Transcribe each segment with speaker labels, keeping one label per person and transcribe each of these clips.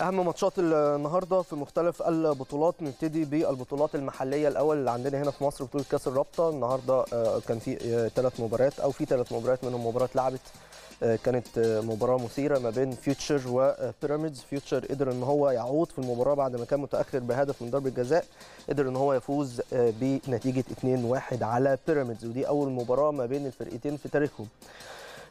Speaker 1: أهم ماتشات النهارده في مختلف البطولات. نبتدي بالبطولات المحلية الأول اللي عندنا هنا في مصر بطولة كأس الرابطة. النهارده كان في ثلاث مباريات أو في ثلاث مباريات منهم مباراة اتلعبت كانت مباراة مثيرة ما بين فيوتشر وبيراميدز فيوتشر قدر إن هو يعود في المباراة بعد ما كان متأخر بهدف من ضربه جزاء قدر إن هو يفوز بنتيجة 2-1 على بيراميدز ودي أول مباراة ما بين الفرقتين في تاريخهم.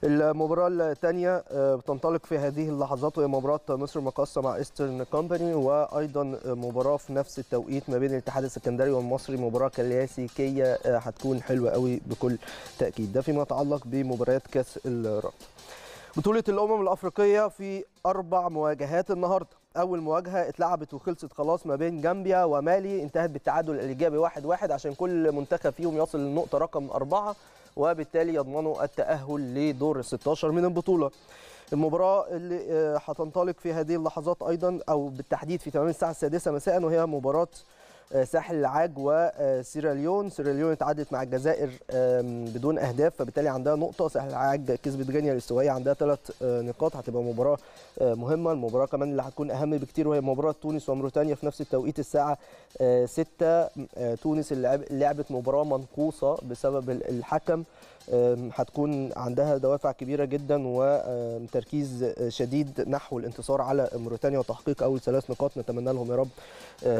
Speaker 1: المباراة الثانية بتنطلق في هذه اللحظات وهي مباراة مصر مقاصة مع Eastern Company وأيضا مباراة في نفس التوقيت ما بين الاتحاد السكندري والمصري مباراة كلاسيكية هتكون حلوة قوي بكل تأكيد. ده فيما يتعلق بمباريات كأس الرابطة بطولة الأمم الأفريقية في أربع مواجهات النهاردة. أول مواجهة اتلعبت وخلصت خلاص ما بين جامبيا ومالي انتهت بالتعادل الإيجابي واحد واحد عشان كل منتخب فيهم يصل للنقطة رقم أربعة وبالتالي يضمنوا التأهل لدور ال 16 من البطولة. المباراة اللي هتنطلق في هذه اللحظات أيضا أو بالتحديد في تمام الساعة السادسة مساء وهي مباراة ساحل العاج وسيراليون سيراليون اتعادلت مع الجزائر بدون أهداف فبالتالي عندها نقطة. ساحل العاج كسبت غينيا الاستوائيه عندها ثلاث نقاط. هتبقى مباراة مهمة. المباراة كمان اللي هتكون أهم بكتير وهي مباراة تونس وموريتانيا في نفس التوقيت الساعة 6 تونس اللي لعبت مباراة منقوصة بسبب الحكم. هتكون عندها دوافع كبيرة جدا وتركيز شديد نحو الانتصار على موريتانيا وتحقيق أول ثلاث نقاط. نتمنى لهم يا رب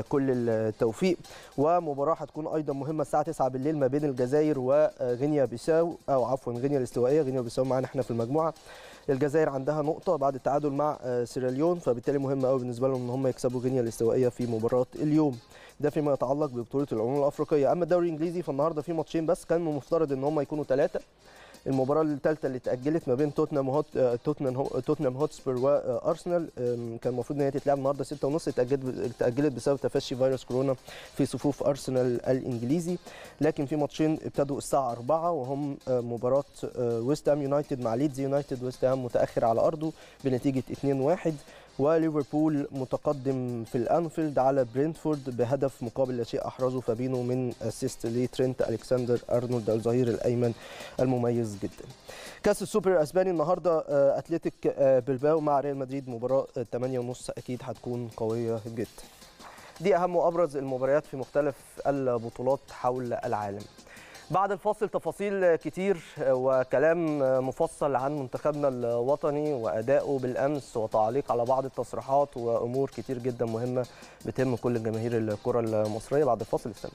Speaker 1: كل التوفيق. ومباراة هتكون أيضا مهمة الساعة 9 بالليل ما بين الجزائر وغينيا بيساو أو عفوا غينيا الاستوائية غينيا بيساو معانا إحنا في المجموعة. الجزائر عندها نقطة بعد التعادل مع سيراليون فبالتالي مهم قوي بالنسبة لهم إن هم يكسبوا غينيا الاستوائية في مباراة اليوم. ده فيما يتعلق ببطولة الامم الأفريقية. أما الدوري الإنجليزي فالنهاردة في ماتشين بس كان المفترض إن هم يكونوا ثلاثة المباراة الثالثه اللي اتاجلت ما بين توتنهام هوت توتنهام توتنهام هوتسبير وارسنال كان المفروض إن هي تتلعب النهارده 6:30 اتأجلت اتأجلت بسبب تفشي فيروس كورونا في صفوف أرسنال الإنجليزي. لكن في ماتشين ابتدوا الساعة 4 وهم مباراة ويست هام يونايتد مع ليدز. يونايتد ويست هام متأخر على أرضه بنتيجة 2-1 وليفربول متقدم في الأنفيلد على برينتفورد بهدف مقابل لا شيء أحرزه فابينو من assist لترينت الكسندر أرنولد الظهير الأيمن المميز جدا. كأس السوبر الأسباني النهارده أتلتيك بلباو مع ريال مدريد مباراة 8:30 أكيد هتكون قوية جدا. دي أهم وأبرز المباريات في مختلف البطولات حول العالم. بعد الفاصل تفاصيل كتير وكلام مفصل عن منتخبنا الوطني وأدائه بالأمس وتعليق على بعض التصريحات وأمور كتير جدا مهمة بتهم كل جماهير الكرة المصرية. بعد الفاصل استنوا